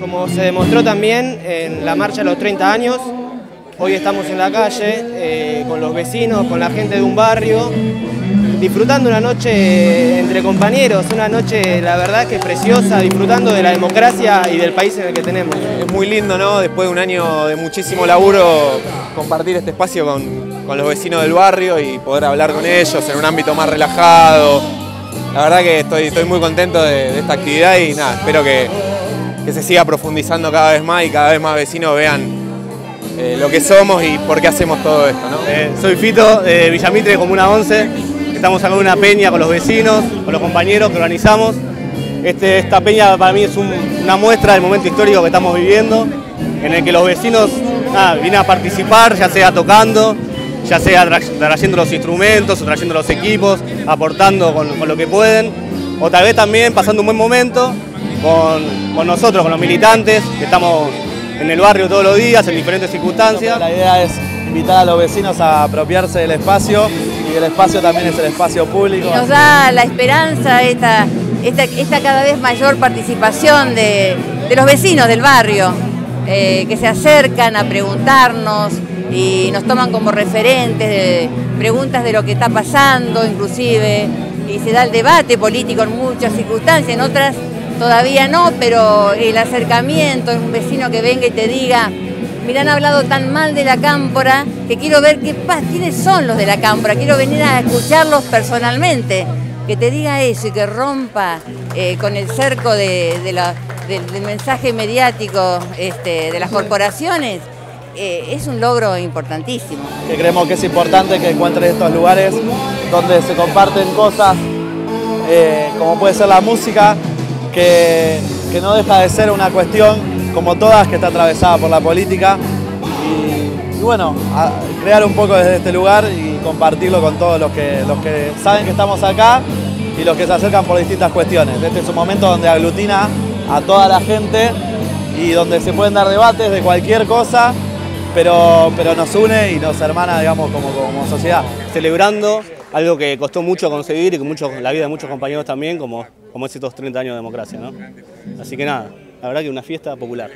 Como se demostró también en la marcha de los 30 años, hoy estamos en la calle eh, con los vecinos, con la gente de un barrio, disfrutando una noche entre compañeros, una noche la verdad que preciosa, disfrutando de la democracia y del país en el que tenemos. Es muy lindo, ¿no? Después de un año de muchísimo laburo, compartir este espacio con, los vecinos del barrio y poder hablar con ellos en un ámbito más relajado. La verdad que estoy, estoy muy contento de, esta actividad y nada, espero que, se siga profundizando cada vez más y cada vez más vecinos vean eh, lo que somos y por qué hacemos todo esto. ¿no? Eh, soy Fito de Villamitre, Comuna 11. Estamos acá en una peña con los vecinos, con los compañeros que organizamos. Este, esta peña para mí es una muestra del momento histórico que estamos viviendo, en el que los vecinos vienen a participar, ya sea tocando, ya sea trayendo los instrumentos o trayendo los equipos, aportando con, lo que pueden, o tal vez también pasando un buen momento con, con nosotros, con los militantes, que estamos en el barrio todos los días, en diferentes circunstancias. La idea es invitar a los vecinos a apropiarse del espacio y el espacio también es el espacio público. Nos da la esperanza esta, esta, cada vez mayor participación de, los vecinos del barrio, eh, que se acercan a preguntarnos y nos toman como referentes de preguntas de lo que está pasando, inclusive, y se da el debate político en muchas circunstancias, en otras todavía no, pero el acercamiento, un vecino que venga y te diga, Mira, han hablado tan mal de la cámpora que quiero ver qué quiénes son los de la cámpora, quiero venir a escucharlos personalmente. Que te diga eso y que rompa eh, con el cerco de, del, mensaje mediático este, de las corporaciones, eh, es un logro importantísimo. Creemos que es importante que encuentres estos lugares donde se comparten cosas, eh, como puede ser la música, que, que no deja de ser una cuestión como todas, que está atravesada por la política. Y, bueno, crear un poco desde este lugar y compartirlo con todos los que, los que saben que estamos acá y los que se acercan por distintas cuestiones. Este es un momento donde aglutina a toda la gente y donde se pueden dar debates de cualquier cosa, pero, pero nos une y nos hermana, digamos, como, como sociedad. Celebrando algo que costó mucho conseguir y con mucho, la vida de muchos compañeros también, como, como estos 30 años de democracia. ¿no? Así que nada, la verdad que una fiesta popular.